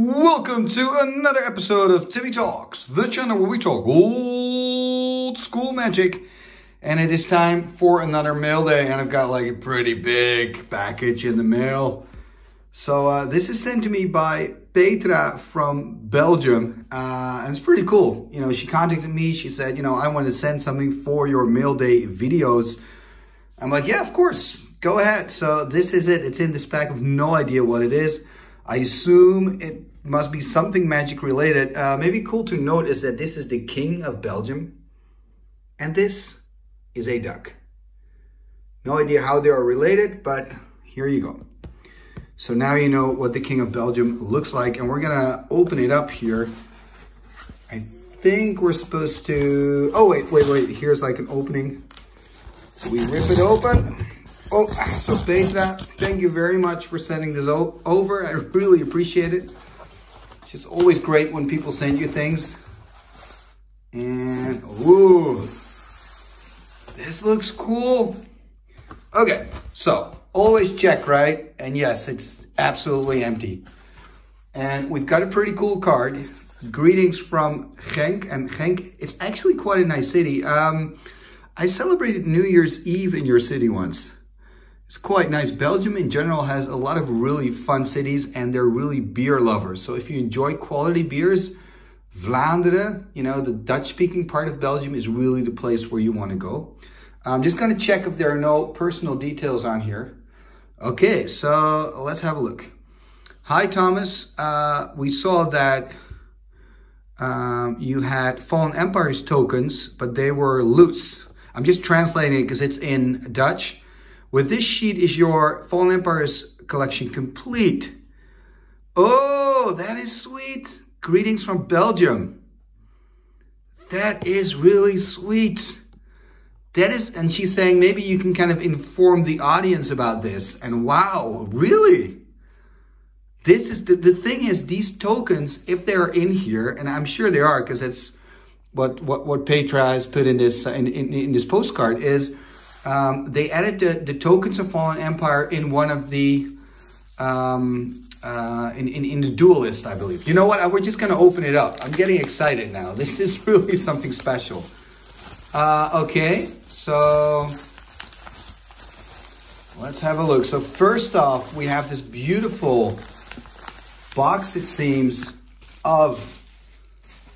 Welcome to another episode of Timmy Talks, the channel where we talk old school magic. And it is time for another mail day, and I've got like a pretty big package in the mail. So uh, this is sent to me by Petra from Belgium, uh, and it's pretty cool. You know, she contacted me, she said, you know, I want to send something for your mail day videos. I'm like, yeah, of course, go ahead. So this is it, it's in this pack, of no idea what it is. I assume it must be something magic related. Uh, maybe cool to note is that this is the king of Belgium. And this is a duck. No idea how they are related, but here you go. So now you know what the king of Belgium looks like. And we're gonna open it up here. I think we're supposed to, oh wait, wait, wait. Here's like an opening. We rip it open. Oh, so Petra, thank you very much for sending this over. I really appreciate it. It's just always great when people send you things. And, ooh, this looks cool. Okay, so always check, right? And yes, it's absolutely empty. And we've got a pretty cool card. Greetings from Genk. And Genk, it's actually quite a nice city. Um, I celebrated New Year's Eve in your city once. It's quite nice. Belgium in general has a lot of really fun cities and they're really beer lovers. So if you enjoy quality beers, Vlaanderen, you know, the Dutch speaking part of Belgium is really the place where you want to go. I'm just going to check if there are no personal details on here. Okay, so let's have a look. Hi, Thomas. Uh, we saw that um, you had Fallen Empires tokens, but they were loose. I'm just translating it because it's in Dutch. With this sheet is your Fallen Empires collection complete. Oh, that is sweet. Greetings from Belgium. That is really sweet. That is, and she's saying maybe you can kind of inform the audience about this. And wow, really? This is, the, the thing is, these tokens, if they're in here, and I'm sure they are because it's what, what, what Petra has put in this, in, in, in this postcard is, um, they added the, the tokens of Fallen Empire in one of the, um, uh, in, in, in the duelist, I believe. You know what? We're just going to open it up. I'm getting excited now. This is really something special. Uh, okay, so let's have a look. So first off, we have this beautiful box, it seems, of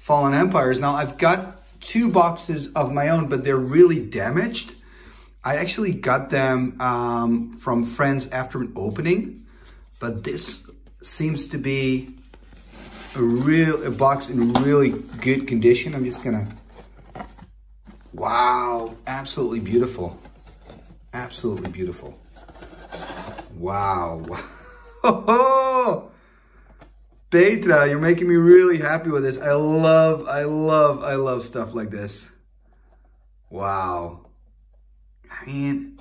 Fallen Empires. Now, I've got two boxes of my own, but they're really damaged. I actually got them um, from friends after an opening, but this seems to be a real a box in really good condition. I'm just gonna, wow, absolutely beautiful. Absolutely beautiful. Wow. Oh, Petra, you're making me really happy with this. I love, I love, I love stuff like this. Wow. I mean,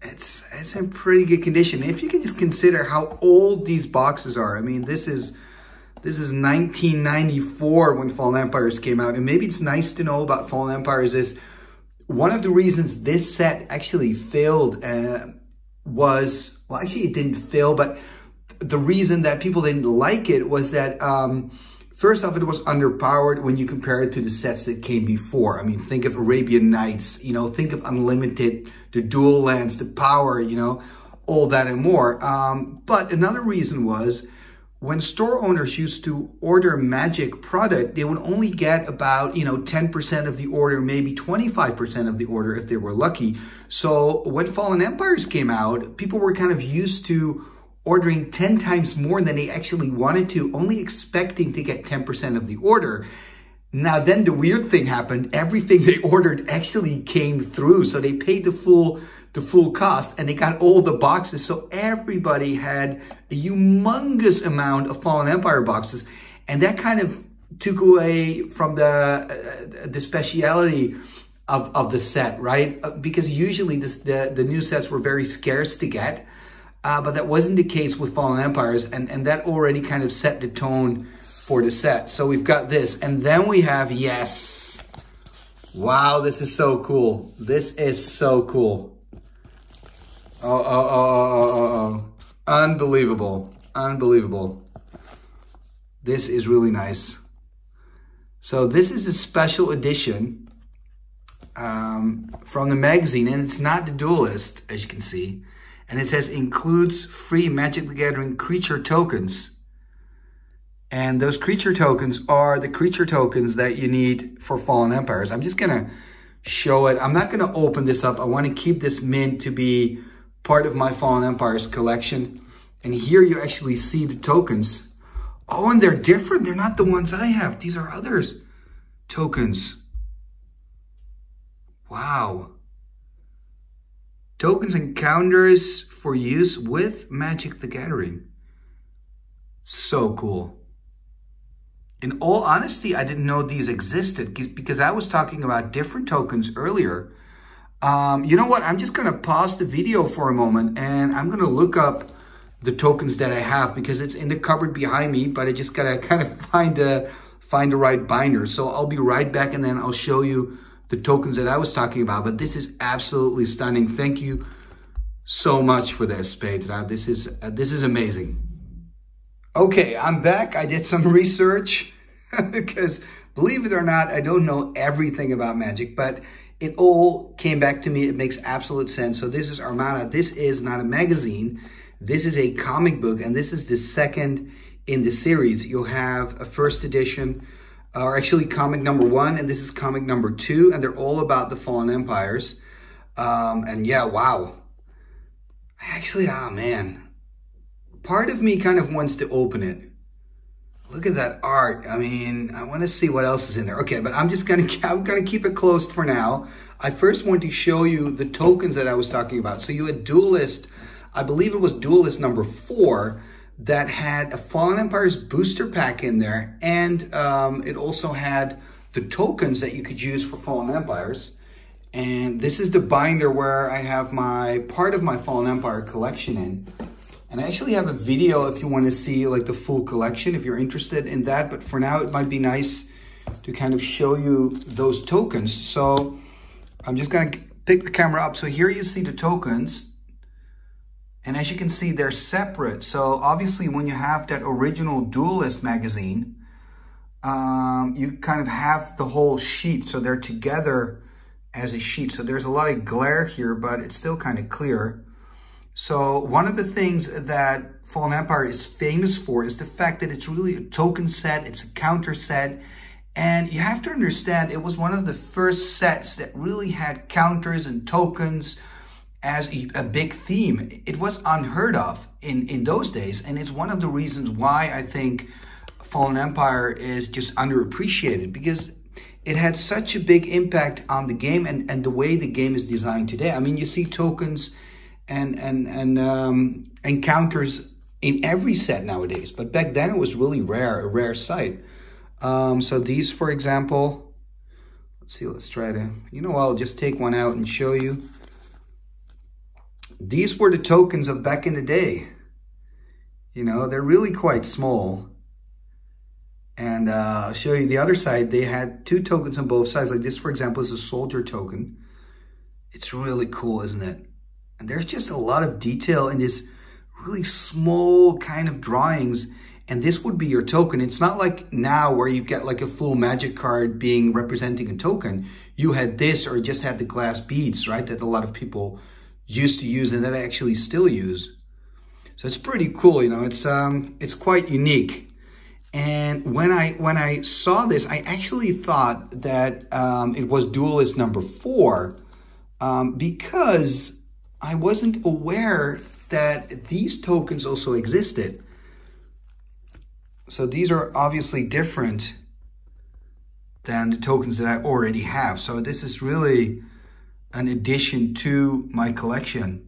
it's it's in pretty good condition. If you can just consider how old these boxes are. I mean, this is this is 1994 when Fallen Empires came out. And maybe it's nice to know about Fallen Empires is one of the reasons this set actually failed uh, was, well, actually it didn't fail, but the reason that people didn't like it was that um, First off, it was underpowered when you compare it to the sets that came before. I mean, think of Arabian Nights, you know, think of Unlimited, the dual lands, the power, you know, all that and more. Um, but another reason was when store owners used to order magic product, they would only get about, you know, 10% of the order, maybe 25% of the order if they were lucky. So when Fallen Empires came out, people were kind of used to ordering 10 times more than they actually wanted to, only expecting to get 10% of the order. Now, then the weird thing happened. Everything they ordered actually came through. So they paid the full, the full cost and they got all the boxes. So everybody had a humongous amount of Fallen Empire boxes. And that kind of took away from the, uh, the speciality of, of the set, right? Uh, because usually the, the new sets were very scarce to get. Uh, but that wasn't the case with Fallen Empires, and, and that already kind of set the tone for the set. So we've got this, and then we have, yes. Wow, this is so cool. This is so cool. Oh, oh, oh, oh, oh, oh. Unbelievable. Unbelievable. This is really nice. So this is a special edition um, from the magazine, and it's not the Duelist, as you can see. And it says includes free Magic the Gathering creature tokens. And those creature tokens are the creature tokens that you need for Fallen Empires. I'm just gonna show it. I'm not gonna open this up. I wanna keep this mint to be part of my Fallen Empires collection. And here you actually see the tokens. Oh, and they're different. They're not the ones I have. These are others. Tokens. Wow. Tokens and counters for use with Magic the Gathering. So cool. In all honesty, I didn't know these existed because I was talking about different tokens earlier. Um, you know what? I'm just going to pause the video for a moment and I'm going to look up the tokens that I have because it's in the cupboard behind me, but I just got to kind of find the, find the right binder. So I'll be right back and then I'll show you the tokens that I was talking about. But this is absolutely stunning. Thank you so much for this, Petra. This is, uh, this is amazing. Okay, I'm back. I did some research because believe it or not, I don't know everything about magic, but it all came back to me. It makes absolute sense. So this is Armada. This is not a magazine. This is a comic book, and this is the second in the series. You'll have a first edition, or actually comic number one, and this is comic number two, and they're all about the fallen empires. Um, and yeah, wow. I actually, ah, man. Part of me kind of wants to open it. Look at that art. I mean, I want to see what else is in there. Okay, but I'm just going to, I'm going to keep it closed for now. I first want to show you the tokens that I was talking about. So you had Duelist I believe it was Duelist number four that had a Fallen Empires booster pack in there. And um, it also had the tokens that you could use for Fallen Empires. And this is the binder where I have my part of my Fallen Empire collection in. And I actually have a video if you want to see like the full collection, if you're interested in that. But for now, it might be nice to kind of show you those tokens. So I'm just going to pick the camera up. So here you see the tokens. And as you can see, they're separate. So obviously when you have that original Duelist magazine, um, you kind of have the whole sheet. So they're together as a sheet. So there's a lot of glare here, but it's still kind of clear. So one of the things that Fallen Empire is famous for is the fact that it's really a token set, it's a counter set, and you have to understand it was one of the first sets that really had counters and tokens, as a, a, big theme. It was unheard of in, in those days. And it's one of the reasons why I think Fallen Empire is just underappreciated because it had such a big impact on the game and, and the way the game is designed today. I mean, you see tokens and, and, and um, encounters in every set nowadays. But back then it was really rare, a rare sight. Um, so these, for example, let's see, let's try to, you know, I'll just take one out and show you. These were the tokens of back in the day. You know, they're really quite small. And uh, I'll show you the other side. They had two tokens on both sides. Like this, for example, is a soldier token. It's really cool, isn't it? And there's just a lot of detail in this really small kind of drawings. And this would be your token. It's not like now where you get like a full magic card being representing a token. You had this or just had the glass beads, right? That a lot of people used to use and that I actually still use. So it's pretty cool, you know, it's um it's quite unique. And when I when I saw this, I actually thought that um, it was Duelist number four um, because I wasn't aware that these tokens also existed. So these are obviously different than the tokens that I already have. So this is really an addition to my collection.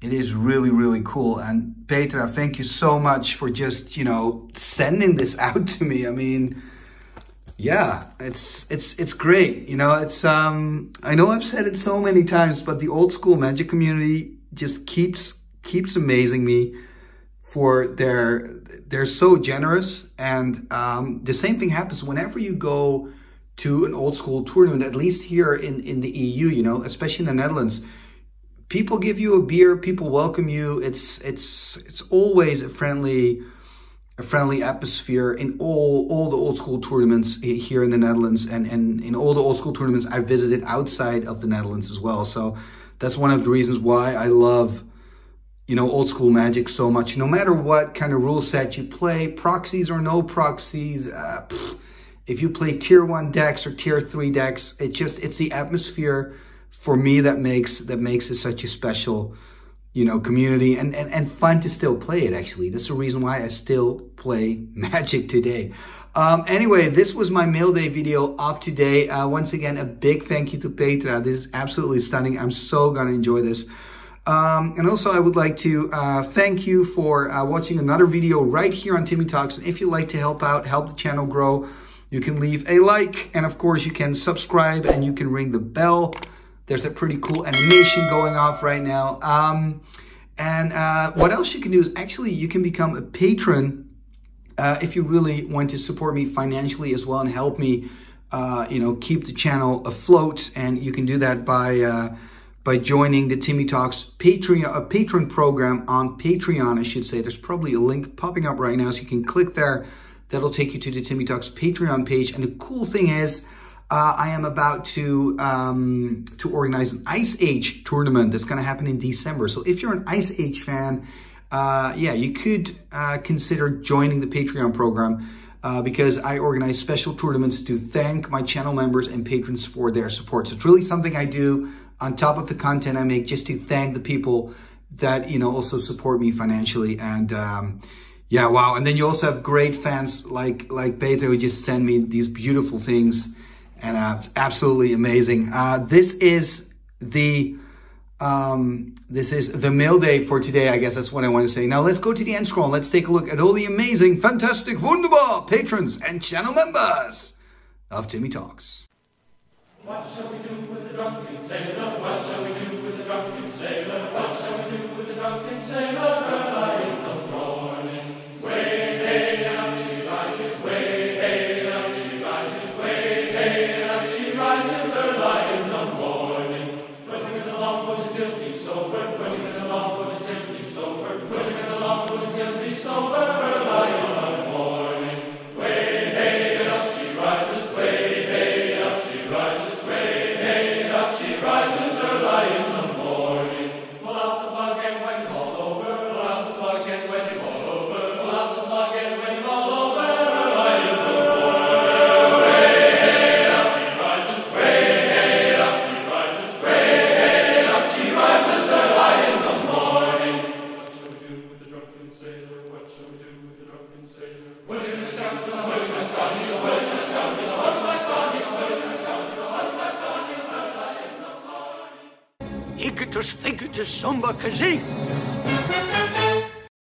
It is really, really cool. And Petra, thank you so much for just, you know, sending this out to me. I mean, yeah, it's, it's, it's great. You know, it's, um, I know I've said it so many times, but the old school magic community just keeps, keeps amazing me for their, they're so generous. And, um, the same thing happens whenever you go to an old school tournament, at least here in, in the EU, you know, especially in the Netherlands, people give you a beer, people welcome you. It's, it's, it's always a friendly a friendly atmosphere in all all the old school tournaments here in the Netherlands and and in all the old school tournaments I visited outside of the Netherlands as well. So that's one of the reasons why I love you know old school magic so much. No matter what kind of rule set you play, proxies or no proxies, uh, if you play tier one decks or tier three decks, it just it's the atmosphere for me that makes that makes it such a special you know, community and, and, and fun to still play it, actually. That's the reason why I still play Magic today. Um, anyway, this was my mail day video of today. Uh, once again, a big thank you to Petra. This is absolutely stunning. I'm so gonna enjoy this. Um, and also, I would like to uh, thank you for uh, watching another video right here on Timmy Talks. And if you'd like to help out, help the channel grow, you can leave a like. And of course, you can subscribe and you can ring the bell. There's a pretty cool animation going off right now. Um, and uh, what else you can do is actually you can become a patron uh, if you really want to support me financially as well and help me, uh, you know, keep the channel afloat. And you can do that by uh, by joining the Timmy Talks Patreon, a patron program on Patreon, I should say. There's probably a link popping up right now, so you can click there. That'll take you to the Timmy Talks Patreon page. And the cool thing is, uh, I am about to um, to organize an Ice Age tournament that's going to happen in December. So if you're an Ice Age fan, uh, yeah, you could uh, consider joining the Patreon program uh, because I organize special tournaments to thank my channel members and patrons for their support. So it's really something I do on top of the content I make just to thank the people that, you know, also support me financially. And um, yeah, wow. And then you also have great fans like, like Peter who just send me these beautiful things and uh, it's absolutely amazing. Uh, this is the um, this is the mail day for today. I guess that's what I want to say. Now let's go to the end scroll. Let's take a look at all the amazing, fantastic, wunderbar patrons and channel members of Timmy Talks. What shall we do with the drunken sailor? What shall we Ik het dus, bakıcı.